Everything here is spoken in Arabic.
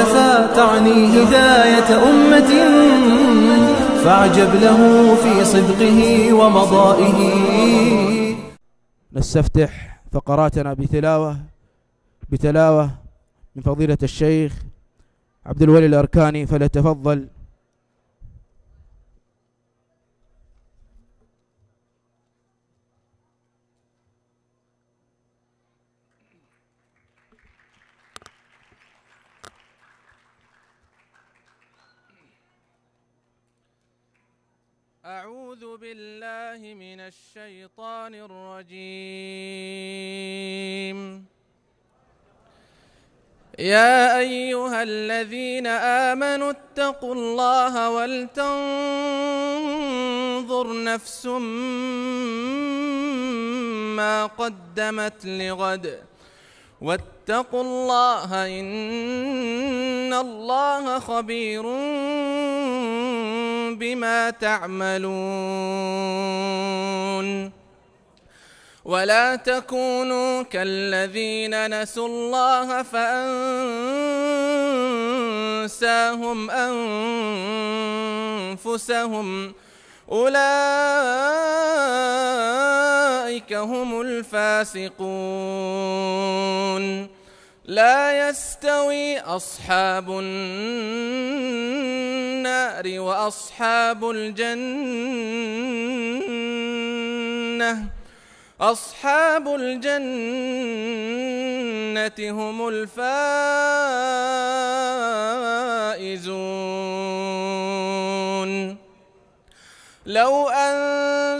اختفى تعني هداية أمة. فاعجب له في صدقه ومضائه. نستفتح فقراتنا بتلاوة بتلاوة من فضيلة الشيخ عبد الولي الأركاني فليتفضل. أعوذ بالله من الشيطان الرجيم. يا أيها الذين آمنوا اتقوا الله ولتنظر نفس ما قدمت لغد. واتقوا الله إن الله خبير بما تعملون ولا تكونوا كالذين نسوا الله فأنساهم أنفسهم أولئك هم الفاسقون لا يستوي أصحاب النار وأصحاب الجنة. أصحاب الجنة هم الفائزون. لو